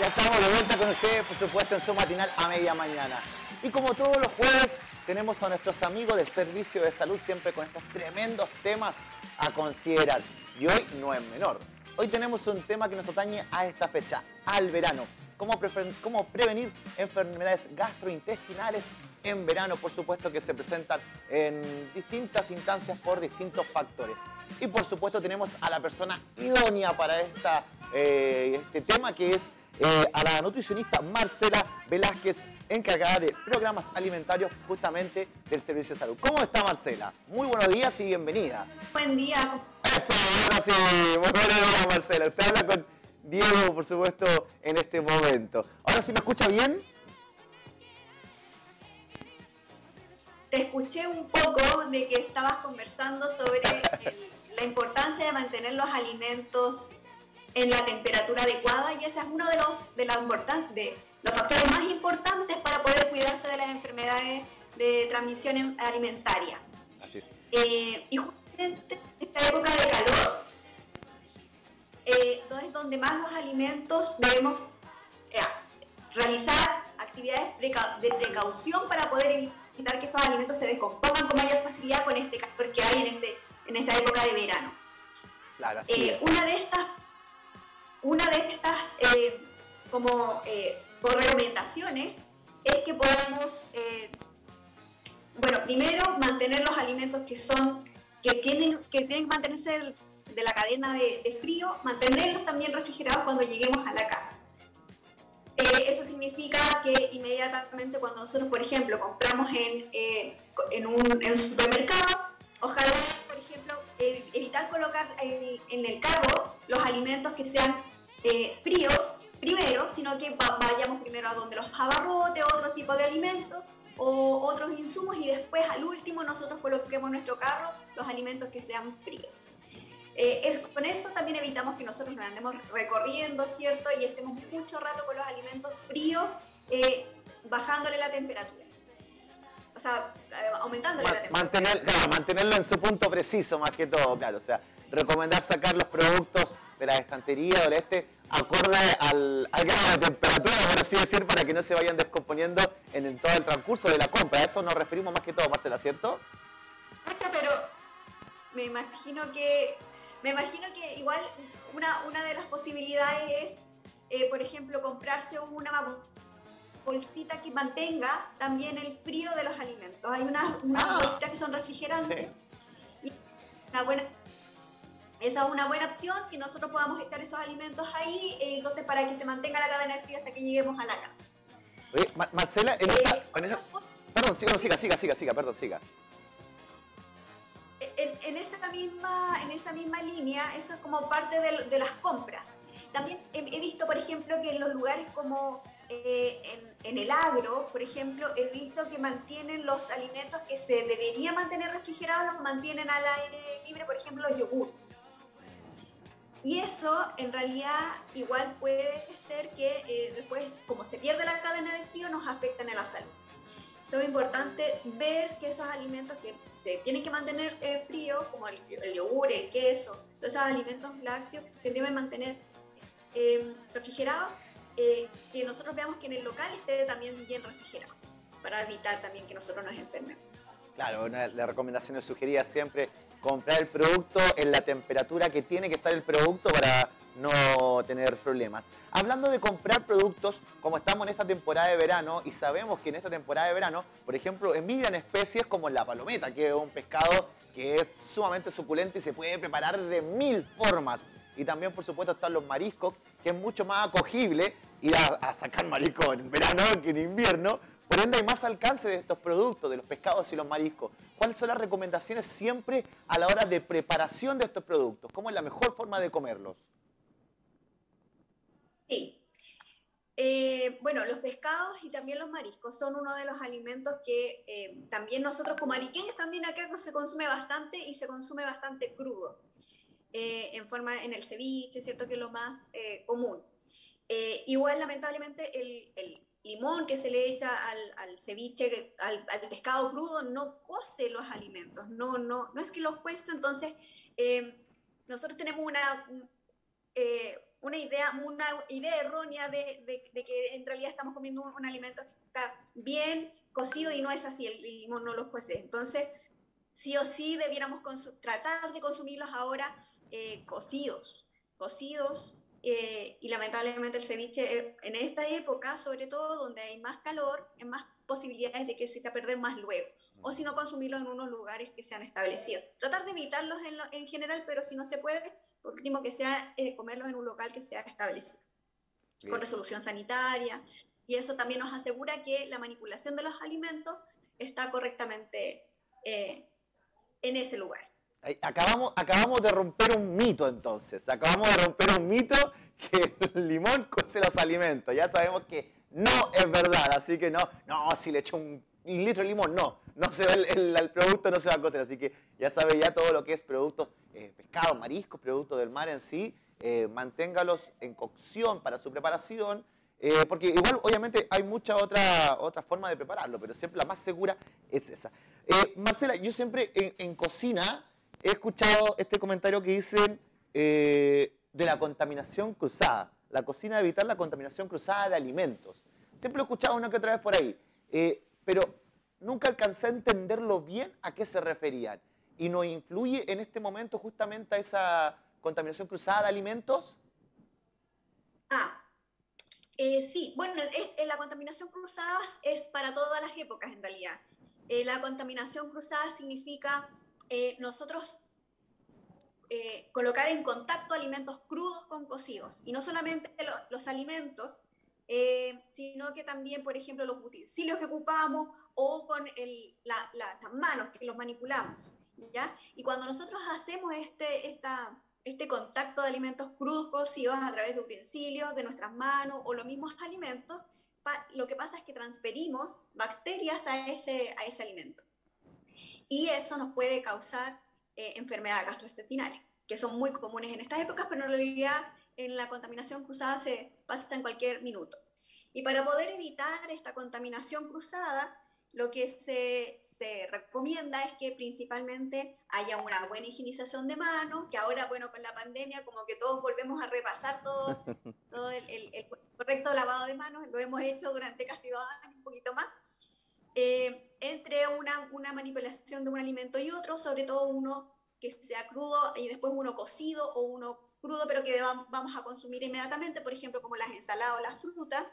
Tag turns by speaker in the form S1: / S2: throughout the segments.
S1: Ya estamos de vuelta con ustedes, por supuesto, en su matinal a media mañana. Y como todos los jueves, tenemos a nuestros amigos del Servicio de Salud siempre con estos tremendos temas a considerar. Y hoy no es menor. Hoy tenemos un tema que nos atañe a esta fecha, al verano. Cómo, prevenir enfermedades gastrointestinales en verano, por supuesto que se presentan en distintas instancias por distintos factores. Y por supuesto tenemos a la persona idónea para esta, eh, este tema que es eh, a la nutricionista Marcela Velázquez, encargada de programas alimentarios justamente del Servicio de Salud. ¿Cómo está Marcela? Muy buenos días y bienvenida.
S2: Buen día.
S1: Eso, ahora sí, muy buenos días Marcela. Usted habla con Diego, por supuesto, en este momento. Ahora sí me escucha bien.
S2: Te escuché un poco de que estabas conversando sobre la importancia de mantener los alimentos en la temperatura adecuada y ese es uno de los, de, de los factores más importantes para poder cuidarse de las enfermedades de transmisión alimentaria. Eh, y justamente en esta época de calor eh, es donde más los alimentos debemos eh, realizar actividades de precaución para poder evitar que estos alimentos se descompongan con mayor facilidad con este calor que hay en, este, en esta época de verano.
S1: Claro,
S2: una de estas una de estas eh, como eh, recomendaciones es que podamos, eh, bueno, primero mantener los alimentos que son, que tienen que, tienen que mantenerse de la cadena de, frío, mantenerlos también refrigerados cuando lleguemos a la casa. eso significa que inmediatamente cuando nosotros, por ejemplo, compramos en, un, en un supermercado, ojalá, por ejemplo, evitar colocar en, en el carro los alimentos que sean eh, fríos primero, sino que vayamos primero a donde los abarrotes, otro tipo de alimentos o otros insumos y después al último nosotros coloquemos en nuestro carro los alimentos que sean fríos. Eh, es, con eso también evitamos que nosotros nos andemos recorriendo, ¿cierto? Y estemos mucho rato con los alimentos fríos, eh, bajándole la temperatura. O sea, aumentándole la temperatura.
S1: Mantener, mantenerlo en su punto preciso más que todo, claro. O sea, recomendar sacar los productos de la estantería o este acorde al, grado de temperatura, por así decir, para que no se vayan descomponiendo en, todo el transcurso de la compra. A eso nos referimos más que todo, Marcela, ¿cierto?
S2: pero me imagino que me imagino que igual una, una de las posibilidades es, eh, por ejemplo, comprarse una bolsita que mantenga también el frío de los alimentos. Hay unas, ah. bolsitas que son refrigerantes y una buena esa es una buena opción, que nosotros podamos echar esos alimentos ahí, eh, entonces para que se mantenga la cadena de frío hasta que lleguemos a la casa.
S1: Oye, Marcela, en, esta, eh, Perdón, siga, siga, siga, siga, perdón, siga.
S2: En, esa misma, en esa misma línea, eso es como parte de, las compras. También he, visto, por ejemplo, que en los lugares como eh, en, en, el agro, por ejemplo, he visto que mantienen los alimentos que se debería mantener refrigerados, los mantienen al aire libre, por ejemplo, los yogur. Y eso en realidad igual puede ser que eh, después, como se pierde la cadena de frío, nos afecten en la salud. Es muy importante ver que esos alimentos que se tienen que mantener eh, frío, como el, yogur, el queso, todos esos alimentos lácteos, se deben mantener eh, refrigerados, que nosotros veamos que en el local esté también bien refrigerado, para evitar también que nosotros nos enfermemos.
S1: Claro, una de las recomendaciones sugeridas siempre comprar el producto en la temperatura que tiene que estar el producto para no tener problemas. Hablando de comprar productos, como estamos en esta temporada de verano y sabemos que en esta temporada de verano, por ejemplo, emigran especies como la palometa, que es un pescado que es sumamente suculento y se puede preparar de mil formas. Y también, por supuesto, están los mariscos, que es mucho más acogible ir a, a sacar mariscos en verano que en invierno, por ende hay más alcance de estos productos, de los pescados y los mariscos. ¿Cuáles son las recomendaciones siempre a la hora de preparación de estos productos? ¿Cómo es la mejor forma de comerlos?
S2: Sí. Eh, bueno, los pescados y también los mariscos son uno de los alimentos que eh, también nosotros como mariqueños también acá se consume bastante y se consume bastante crudo. Eh, en forma en el ceviche, ¿cierto? Que es lo más común. igual, lamentablemente, el limón que se le echa al, ceviche, al, pescado crudo, no cose los alimentos, no, no, no es que los cueste, entonces eh, nosotros tenemos una, eh, una idea, una idea errónea de, de, que en realidad estamos comiendo un, alimento que está bien cocido y no es así, el limón no lo posee. Entonces, sí o sí debiéramos tratar de consumirlos ahora eh, cocidos, cocidos, eh, y lamentablemente el ceviche eh, en esta época, sobre todo donde hay más calor, hay más posibilidades de que se eche a perder más luego. O si no, consumirlo en unos lugares que sean establecidos. Tratar de evitarlos en, en general, pero si no se puede, por último, que sea eh, comerlos en un local que sea establecido, con resolución sanitaria. Y eso también nos asegura que la manipulación de los alimentos está correctamente en ese lugar.
S1: Acabamos, acabamos de romper un mito entonces. Acabamos de romper un mito que el limón cose los alimentos. Ya sabemos que no es verdad. Así que no, no, si le echo un, litro de limón, no. No se el, producto no se va a cocer. Así que ya sabe ya todo lo que es productos, eh, pescado, mariscos, productos del mar en sí. Eh, manténgalos en cocción para su preparación. Eh, porque igual, obviamente, hay mucha otra, otra forma de prepararlo, pero siempre la más segura es esa. Marcela, yo siempre en cocina he escuchado este comentario que dicen eh, de la contaminación cruzada. La cocina evitar la contaminación cruzada de alimentos. Siempre lo he escuchado una que otra vez por ahí, eh, pero nunca alcancé a entenderlo bien a qué se referían. ¿Y nos influye en este momento justamente a esa contaminación cruzada de alimentos?
S2: Ah, eh, sí, bueno, la contaminación cruzada es para todas las épocas en realidad. la contaminación cruzada significa eh, nosotros eh, colocar en contacto alimentos crudos con cocidos. Y no solamente los alimentos, eh, sino que también, por ejemplo, los utensilios que ocupamos o con las manos que los manipulamos. ¿ya? Y cuando nosotros hacemos este, esta, este contacto de alimentos crudos cocidos a través de utensilios, de nuestras manos o los mismos alimentos, lo que pasa es que transferimos bacterias a ese, a ese alimento y eso nos puede causar eh, enfermedades gastrointestinales, que son muy comunes en estas épocas, pero en realidad en la contaminación cruzada se pasa en cualquier minuto. Y para poder evitar esta contaminación cruzada, lo que se, se, recomienda es que principalmente haya una buena higienización de manos, que ahora, bueno, con la pandemia, como que todos volvemos a repasar todo, todo el, el, correcto lavado de manos, lo hemos hecho durante casi dos años, un poquito más, eh, entre una, una, manipulación de un alimento y otro, sobre todo uno que sea crudo y después uno cocido o uno crudo pero que vamos a consumir inmediatamente, por ejemplo como las ensaladas o las frutas.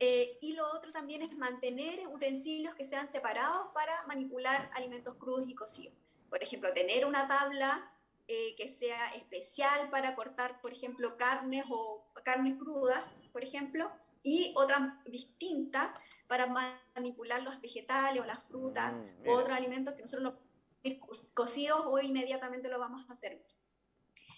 S2: Eh, y lo otro también es mantener utensilios que sean separados para manipular alimentos crudos y cocidos. Por ejemplo, tener una tabla eh, que sea especial para cortar, por ejemplo, carnes o carnes crudas, por ejemplo, y otra distinta para manipular los vegetales o las frutas mm, o otros alimentos que nosotros los cocidos o inmediatamente lo vamos a servir.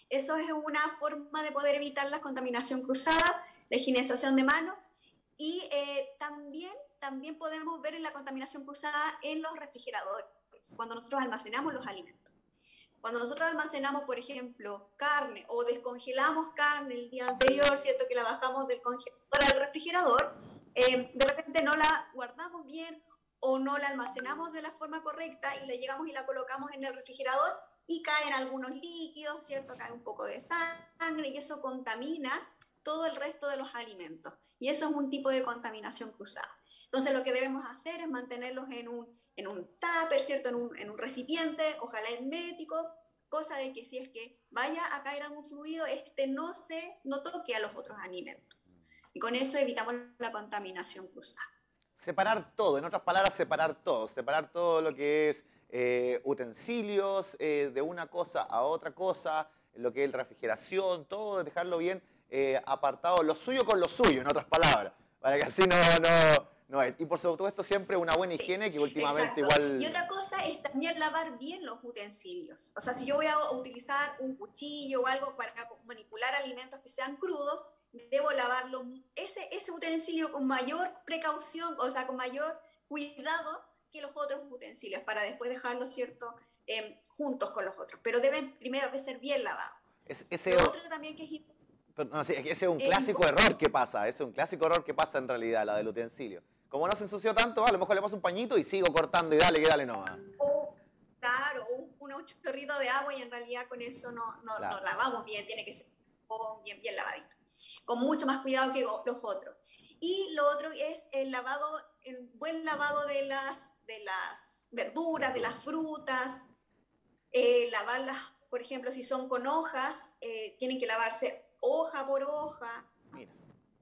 S2: Eso es una forma de poder evitar la contaminación cruzada, la higienización de manos y eh, también, también podemos ver la contaminación cruzada en los refrigeradores, cuando nosotros almacenamos los alimentos. Cuando nosotros almacenamos, por ejemplo, carne o descongelamos carne el día anterior, ¿cierto? Que la bajamos del congelador al refrigerador, eh, de repente no la guardamos bien o no la almacenamos de la forma correcta y le llegamos y la colocamos en el refrigerador y caen algunos líquidos, ¿cierto? Cae un poco de sangre y eso contamina todo el resto de los alimentos. Y eso es un tipo de contaminación cruzada. Entonces lo que debemos hacer es mantenerlos en un, en un tupper, ¿cierto? En un, en un recipiente, ojalá hermético, cosa de que si es que vaya a caer algún fluido, este no se, no toque a los otros alimentos. Y con eso evitamos la contaminación cruzada.
S1: Separar todo, en otras palabras, separar todo, separar todo lo que es eh, utensilios eh, de una cosa a otra cosa, lo que es refrigeración, todo, dejarlo bien eh, apartado, lo suyo con lo suyo, en otras palabras, para que así no, no, no Y por supuesto siempre una buena higiene que últimamente igual...
S2: Y otra cosa es también lavar bien los utensilios. O sea, si yo voy a utilizar un cuchillo o algo para manipular alimentos que sean crudos, debo lavarlo, ese, ese utensilio con mayor precaución, o sea, con mayor cuidado que los otros utensilios, para después dejarlo, ¿cierto?, em, juntos con los otros. Pero deben primero ser bien lavados.
S1: ese otro también que es... ese es un clásico error que pasa, ese es un clásico error que pasa en realidad, la del utensilio. Como no se ensució tanto, a lo mejor le paso un pañito y sigo cortando y dale, que dale no
S2: O, claro, un, un chorrito de agua y en realidad con eso no, no, lavamos bien, tiene que ser bien, bien lavadito, con mucho más cuidado que los otros. Y lo otro es el lavado, el buen lavado de las, de las verduras, de las frutas, eh, lavarlas, por ejemplo, si son con hojas, eh, tienen que lavarse hoja por hoja,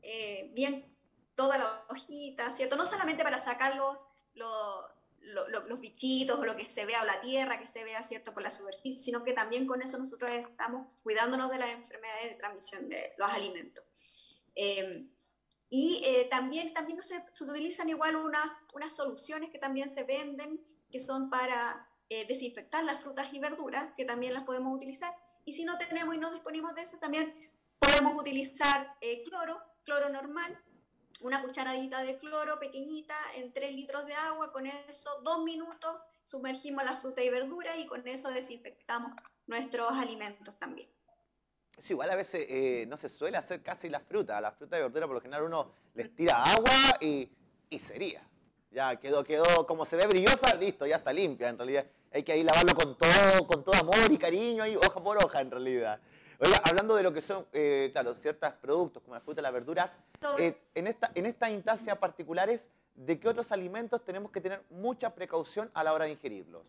S2: eh, bien toda la hojita, ¿cierto? No solamente para sacar los, los, bichitos o lo que se vea o la tierra que se vea, ¿cierto? Por la superficie, sino que también con eso nosotros estamos cuidándonos de las enfermedades de transmisión de los alimentos. Em, y también, también se, se utilizan igual unas soluciones que también se venden, que son para eh, desinfectar las frutas y verduras, que también las podemos utilizar. Y si no tenemos y no disponemos de eso, también podemos utilizar eh, cloro, cloro normal, una cucharadita de cloro pequeñita en 3 litros de agua, con eso dos minutos sumergimos la fruta y verdura y con eso desinfectamos nuestros alimentos también.
S1: Sí, igual a veces eh, no se suele hacer casi la fruta. A la fruta y verdura por lo general uno les tira agua y, y sería. Ya quedó, quedó, como se ve brillosa, listo, ya está limpia en realidad hay que ahí lavarlo con todo, con todo amor y cariño, ahí, hoja por hoja en realidad. Oiga, hablando de lo que son, eh, claro, ciertos productos como la fruta las verduras, eh, en, esta, en estas instancias particulares, ¿de qué otros alimentos tenemos que tener mucha precaución a la hora de ingerirlos?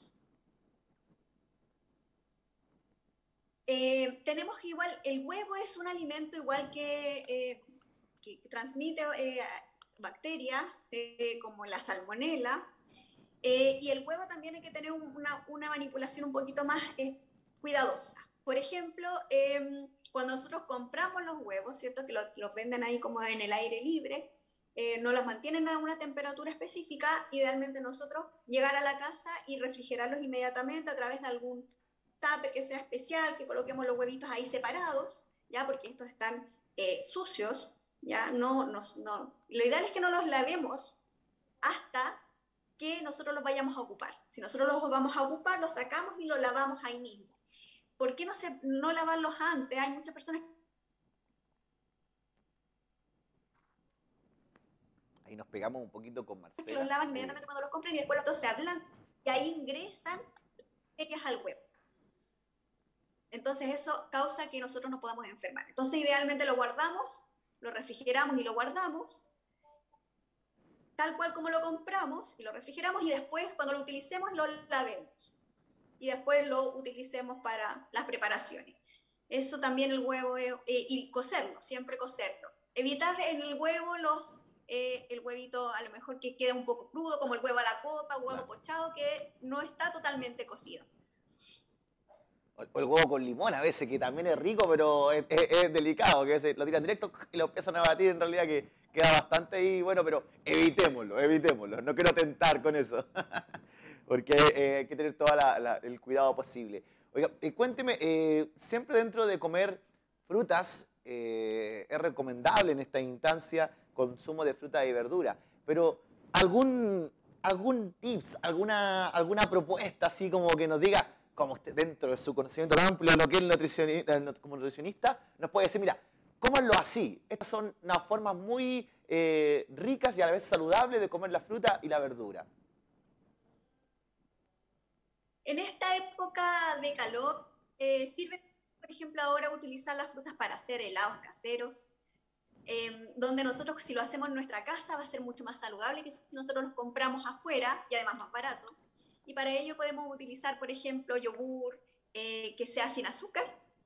S2: Eh, tenemos igual, el huevo es un alimento igual que, que transmite bacterias como la salmonela, y el huevo también hay que tener una, una manipulación un poquito más cuidadosa. Por ejemplo, em, cuando nosotros compramos los huevos, ¿cierto? Que los venden ahí como en el aire libre, eh, no los mantienen a una temperatura específica, idealmente nosotros llegar a la casa y refrigerarlos inmediatamente a través de algún tupper que sea especial, que coloquemos los huevitos ahí separados, ¿ya? Porque estos están sucios, ¿ya? No, no, no. Lo ideal es que no los lavemos hasta que nosotros los vayamos a ocupar. Si nosotros los vamos a ocupar, los sacamos y los lavamos ahí mismo. ¿Por qué no, se, no lavarlos antes? Hay muchas personas
S1: Ahí nos pegamos un poquito con Marcela.
S2: Que los lavan inmediatamente cuando los compran y después los se hablan y ahí ingresan ellas al huevo. Entonces eso causa que nosotros nos podamos enfermar. Entonces idealmente lo guardamos, lo refrigeramos y lo guardamos tal cual como lo compramos y lo refrigeramos y después cuando lo utilicemos lo lavemos y después lo utilicemos para las preparaciones. Eso también el huevo eh, y cocerlo, siempre cocerlo. Evitar en el huevo los eh, el huevito a lo mejor que quede un poco crudo, como el huevo a la copa, huevo pochado, que no está totalmente cocido.
S1: O el huevo con limón a veces, que también es rico, pero es, es delicado, que lo tiran directo y lo empiezan a batir en realidad que queda bastante ahí, bueno, pero evitémoslo, evitémoslo. No quiero tentar con eso, porque eh, hay que tener todo el cuidado posible. Oiga, eh, cuénteme, eh, siempre dentro de comer frutas es recomendable en esta instancia consumo de fruta y verdura, pero algún, algún tips, alguna, alguna propuesta así como que nos diga, como dentro de su conocimiento amplio, lo que es nutricionista, como nutricionista, nos puede decir, mira, cómanlo así. Estas son unas formas muy eh, ricas y a la vez saludables de comer la fruta y la verdura.
S2: En esta época de calor, eh, sirve, por ejemplo, ahora utilizar las frutas para hacer helados caseros, em, donde nosotros si lo hacemos en nuestra casa va a ser mucho más saludable que si nosotros los compramos afuera y además más barato. Y para ello podemos utilizar, por ejemplo, yogur eh, que sea sin azúcar,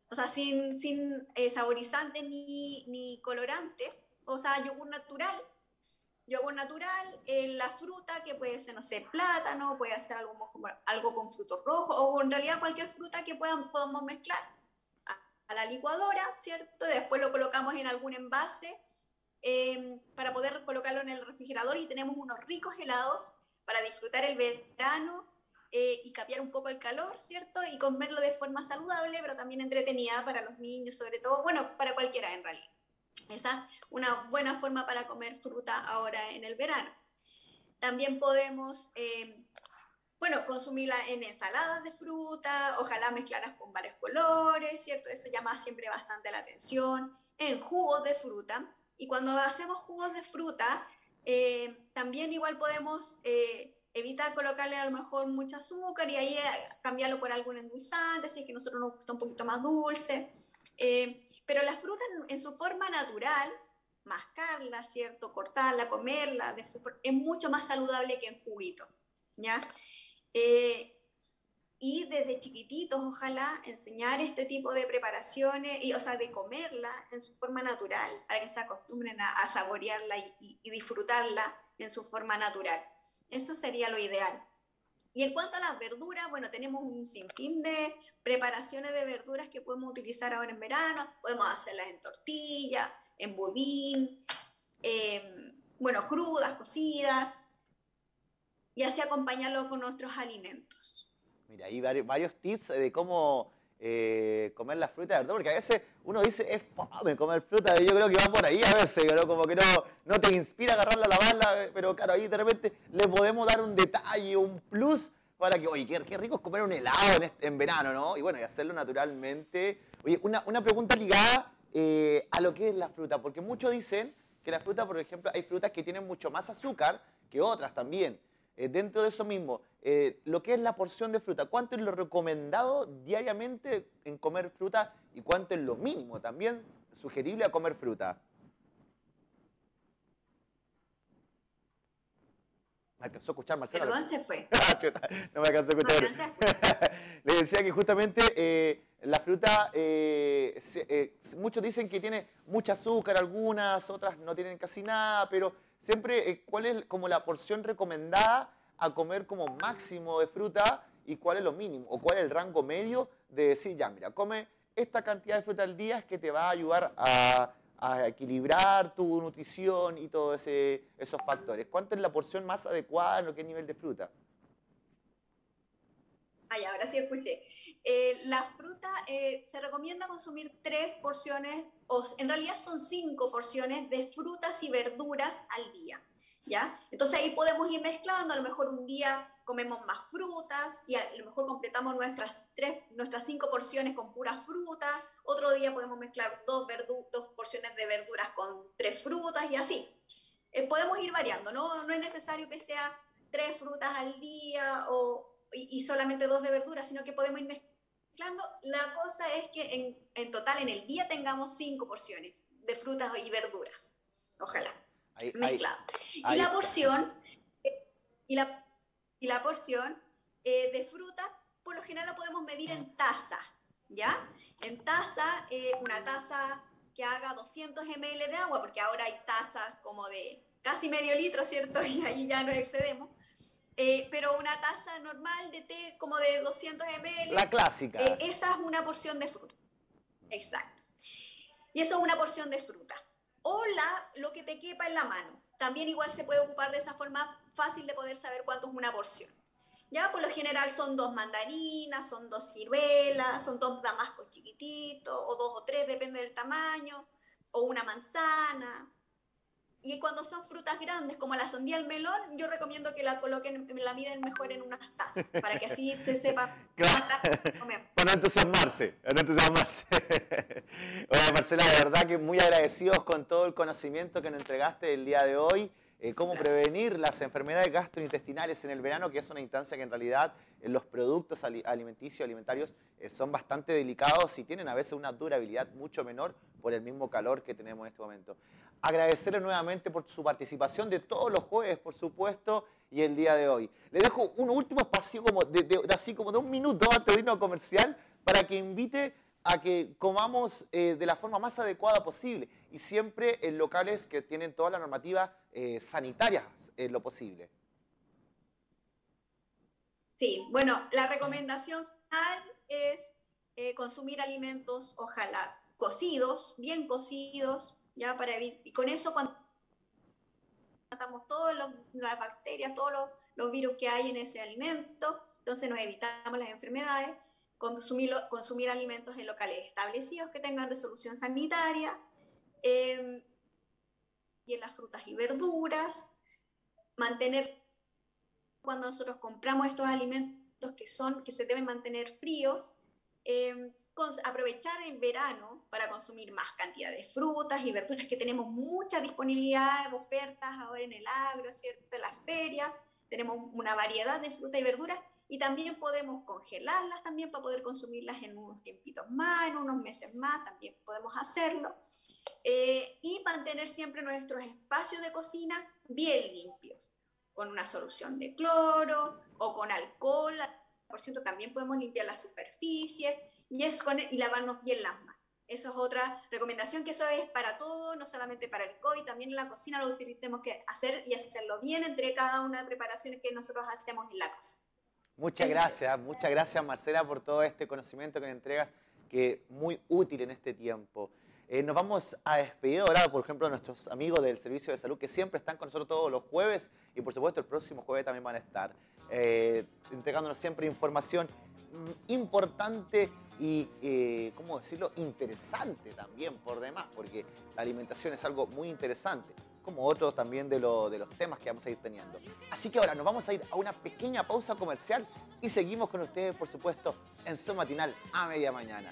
S2: o sea, sin, sin eh, saborizantes ni, ni, colorantes, o sea, yogur natural. Yogur natural, eh, la fruta que puede ser, no sé, plátano, puede ser algo, algo con frutos rojos, o en realidad cualquier fruta que puedan, podamos mezclar a, la licuadora, ¿cierto? Después lo colocamos en algún envase em, para poder colocarlo en el refrigerador y tenemos unos ricos helados para disfrutar el verano eh, y cambiar un poco el calor, ¿cierto? Y comerlo de forma saludable, pero también entretenida para los niños, sobre todo, bueno, para cualquiera en realidad. Esa es una buena forma para comer fruta ahora en el verano. También podemos, eh, bueno, consumirla en ensaladas de fruta, ojalá mezclarlas con varios colores, ¿cierto? Eso llama siempre bastante la atención. En jugos de fruta. Y cuando hacemos jugos de fruta, eh, también igual podemos evitar colocarle a lo mejor mucho azúcar y ahí eh, cambiarlo por algún endulzante, si es que a nosotros nos gusta un poquito más dulce. Eh, pero la fruta en, su forma natural, mascarla, ¿cierto? Cortarla, comerla, es mucho más saludable que en juguito, ¿ya? Eh, y desde chiquititos, ojalá, enseñar este tipo de preparaciones, y, o sea, de comerla en su forma natural, para que se acostumbren a, saborearla y, y, disfrutarla en su forma natural. Eso sería lo ideal. Y en cuanto a las verduras, bueno, tenemos un sinfín de preparaciones de verduras que podemos utilizar ahora en verano. Podemos hacerlas en tortilla, en budín, em, bueno, crudas, cocidas, y así acompañarlo con nuestros alimentos.
S1: Mira, hay varios, tips de cómo eh, comer la fruta, ¿verdad? Porque a veces uno dice, es fome comer fruta, y yo creo que va por ahí a veces, ¿no? como que no, no te inspira agarrarla, lavarla, pero claro, ahí de repente le podemos dar un detalle, un plus para que, oye, qué, rico es comer un helado en, verano, ¿no? Y bueno, y hacerlo naturalmente. Oye, una, pregunta ligada eh, a lo que es la fruta, porque muchos dicen que la fruta, por ejemplo, hay frutas que tienen mucho más azúcar que otras también. Eh, dentro de eso mismo, eh, lo que es la porción de fruta, ¿cuánto es lo recomendado diariamente en comer fruta y cuánto es lo mínimo también sugerible a comer fruta? ¿Me alcanzó a escuchar Marcela?
S2: Perdón, se fue.
S1: No me alcanzó a escuchar. Le decía que justamente eh, la fruta, eh, eh, muchos dicen que tiene mucha azúcar, algunas, otras no tienen casi nada, pero siempre, ¿cuál es como la porción recomendada a comer como máximo de fruta y cuál es lo mínimo? ¿O cuál es el rango medio de decir, ya, mira, come esta cantidad de fruta al día es que te va a ayudar a a equilibrar tu nutrición y todos esos factores. ¿Cuánto es la porción más adecuada en lo que es nivel de fruta?
S2: Ay, ahora sí escuché. Eh, la fruta eh, se recomienda consumir tres porciones, o en realidad son cinco porciones de frutas y verduras al día. ¿Ya? Entonces ahí podemos ir mezclando, a lo mejor un día comemos más frutas y a lo mejor completamos nuestras, tres, nuestras cinco porciones con pura fruta, otro día podemos mezclar dos, dos porciones de verduras con tres frutas y así. Eh, podemos ir variando, ¿no? no es necesario que sea tres frutas al día o, y, solamente dos de verduras, sino que podemos ir mezclando. La cosa es que en, en total en el día tengamos cinco porciones de frutas y verduras, ojalá, mezclado. y la porción, eh, y la y la porción eh, de fruta, por lo general la podemos medir en taza, ¿ya? En taza, eh, una taza que haga 200 ml de agua, porque ahora hay tazas como de casi medio litro, ¿cierto? Y ahí ya nos excedemos. Eh, pero una taza normal de té como de 200 ml.
S1: La clásica.
S2: esa es una porción de fruta. Exacto. Y eso es una porción de fruta. O la, lo que te quepa en la mano. También igual se puede ocupar de esa forma fácil de poder saber cuánto es una porción. Ya, por lo general son dos mandarinas, son dos ciruelas, son dos damascos chiquititos, o dos o tres, depende del tamaño, o una manzana. Y cuando son frutas grandes como la sandía, el melón, yo recomiendo que la coloquen, la miden mejor en unas tazas, para que así se sepa
S1: comer. Para no entusiasmarse, para no entusiasmarse. Hola Marcela, de verdad que muy agradecidos con todo el conocimiento que nos entregaste el día de hoy. Eh, cómo prevenir las enfermedades gastrointestinales en el verano, que es una instancia que en realidad eh, los productos alimenticios, alimentarios, eh, son bastante delicados y tienen a veces una durabilidad mucho menor por el mismo calor que tenemos en este momento. Agradecerle nuevamente por su participación de todos los jueves, por supuesto, y el día de hoy. Le dejo un último espacio como de, así como de un minuto antes de irnos comercial para que invite a que comamos eh, de la forma más adecuada posible y siempre en locales que tienen toda la normativa eh, sanitaria en lo posible.
S2: Sí, bueno, la recomendación final es eh, consumir alimentos, ojalá cocidos, bien cocidos, ya para y con eso cuando matamos todas las bacterias, todos los, los virus que hay en ese alimento, entonces nos evitamos las enfermedades consumir, consumir alimentos en locales establecidos que tengan resolución sanitaria, em, y en las frutas y verduras, mantener, cuando nosotros compramos estos alimentos que, son, que se deben mantener fríos, em, aprovechar el verano para consumir más cantidad de frutas y verduras, que tenemos mucha disponibilidad de ofertas ahora en el agro, ¿cierto? En las ferias, tenemos una variedad de frutas y verduras y también podemos congelarlas también para poder consumirlas en unos tiempitos más, en unos meses más, también podemos hacerlo. Eh, y mantener siempre nuestros espacios de cocina bien limpios, con una solución de cloro o con alcohol, por cierto, también podemos limpiar las superficies y, es y lavarnos bien las manos. Eso es otra recomendación, que eso es para todo, no solamente para el COVID, también en la cocina lo tenemos que hacer y hacerlo bien entre cada una de las preparaciones que nosotros hacemos en la casa.
S1: Muchas gracias, muchas gracias Marcela por todo este conocimiento que me entregas, que es muy útil en este tiempo. Eh, nos vamos a despedir ahora, por ejemplo, a nuestros amigos del Servicio de Salud que siempre están con nosotros todos los jueves y por supuesto el próximo jueves también van a estar eh, entregándonos siempre información mm, importante y, eh, ¿cómo decirlo?, interesante también por demás, porque la alimentación es algo muy interesante, como otros también de, de los temas que vamos a ir teniendo. Así que ahora nos vamos a ir a una pequeña pausa comercial y seguimos con ustedes, por supuesto, en su matinal a media mañana.